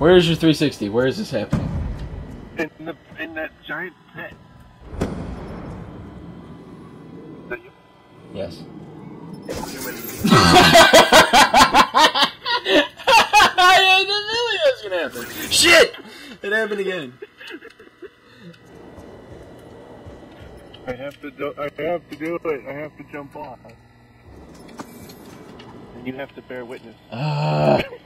Where is your 360? Where is this happening? In the in that giant pit. Yes. I didn't really was gonna happen. Shit! It happened again. I have to do. I have to do it. I have to jump off. And you have to bear witness. Ah.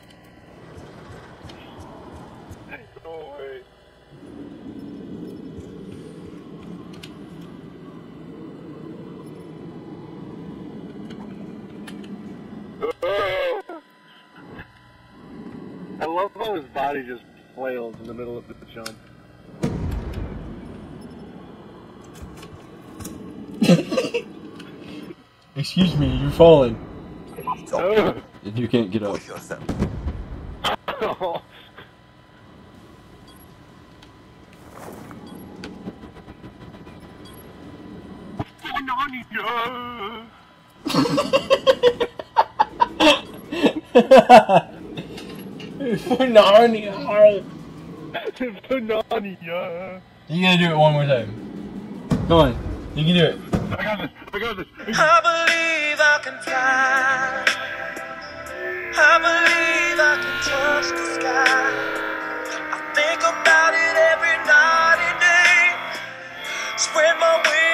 I love how his body just flails in the middle of the jump. Excuse me, you're falling. Ugh. And you can't get up. Push For Narnia. Narnia. You gotta do it one more time. Go on. You can do it. I got this. I got this. I believe I can fly. I believe I can touch the sky. I think about it every night and day. Spread my wings.